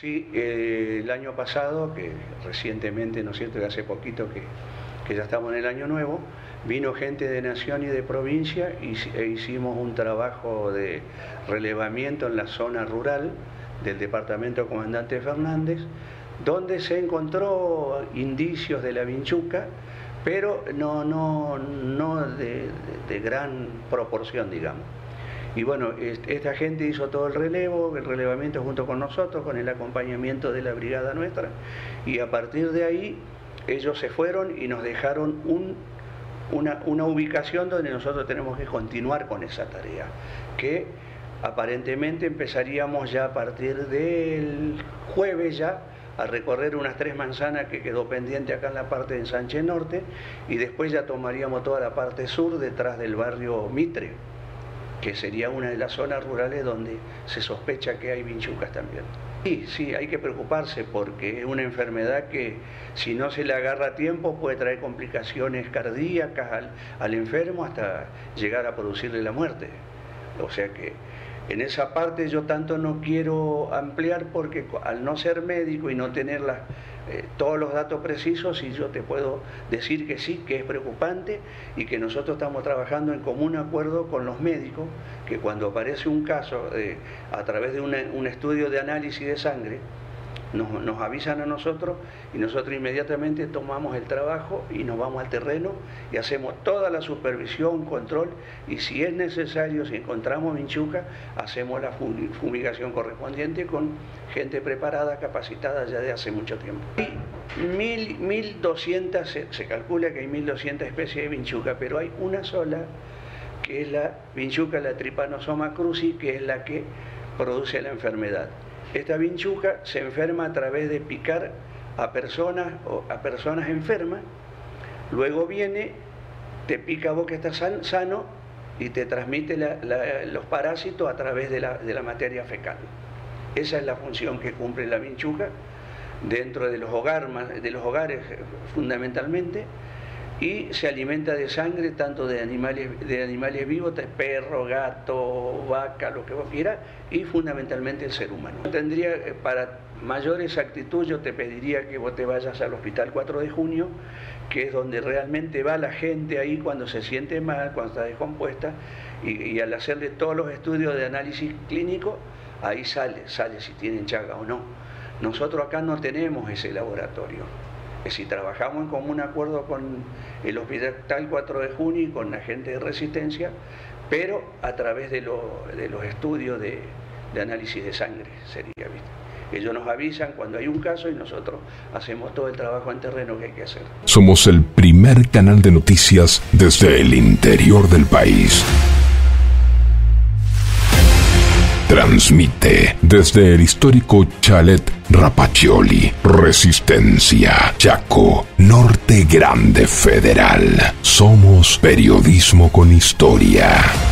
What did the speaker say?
Sí, eh, el año pasado, que recientemente, ¿no es cierto?, que hace poquito que, ya estamos en el año nuevo, vino gente de nación y de provincia e hicimos un trabajo de relevamiento en la zona rural del departamento Comandante Fernández, donde se encontró indicios de la vinchuca, pero no, no, no de gran proporción, digamos. Y bueno, esta gente hizo todo el relevo, el relevamiento junto con nosotros, con el acompañamiento de la brigada nuestra, y a partir de ahí ellos se fueron y nos dejaron una, una ubicación donde nosotros tenemos que continuar con esa tarea, que aparentemente empezaríamos ya a partir del jueves ya a recorrer unas tres manzanas que quedó pendiente acá en la parte de Sánchez Norte y después ya tomaríamos toda la parte sur detrás del barrio Mitre que sería una de las zonas rurales donde se sospecha que hay vinchucas también. Sí, sí, hay que preocuparse porque es una enfermedad que si no se le agarra a tiempo puede traer complicaciones cardíacas al, enfermo hasta llegar a producirle la muerte. O sea que en esa parte yo tanto no quiero ampliar porque al no ser médico y no tener las eh, todos los datos precisos y yo te puedo decir que sí, que es preocupante y que nosotros estamos trabajando en común acuerdo con los médicos, que cuando aparece un caso eh, a través de un estudio de análisis de sangre, nos, avisan a nosotros y nosotros inmediatamente tomamos el trabajo y nos vamos al terreno y hacemos toda la supervisión, control y si es necesario, si encontramos vinchuca, hacemos la fumigación correspondiente con gente preparada, capacitada ya de hace mucho tiempo. Y mil, 1200, se, se calcula que hay 1200 especies de vinchuca, pero hay una sola que es la vinchuca, la Trypanosoma cruzi, que es la que produce la enfermedad. Esta vinchuca se enferma a través de picar a personas a personas enfermas, luego viene, te pica vos que estás sano y te transmite los parásitos a través de la, materia fecal. Esa es la función que cumple la vinchuca dentro de los, de los hogares fundamentalmente y se alimenta de sangre tanto de animales, de animales vivos, perro, gato, vaca, lo que vos quieras, y fundamentalmente el ser humano. Tendría, eh, para mayor exactitud, yo te pediría que vos te vayas al hospital 4 de junio, que es donde realmente va la gente ahí cuando se siente mal, cuando está descompuesta, y, y al hacerle todos los estudios de análisis clínico, ahí sale, sale si tienen chaga o no. Nosotros acá no tenemos ese laboratorio que si trabajamos en común acuerdo con el Hospital 4 de junio y con la gente de resistencia, pero a través de, los estudios de, análisis de sangre sería, Ellos nos avisan cuando hay un caso y nosotros hacemos todo el trabajo en terreno que hay que hacer. Somos el primer canal de noticias desde el interior del país. Transmite desde el histórico chalet Rapaccioli, Resistencia, Chaco, Norte Grande Federal. Somos periodismo con historia.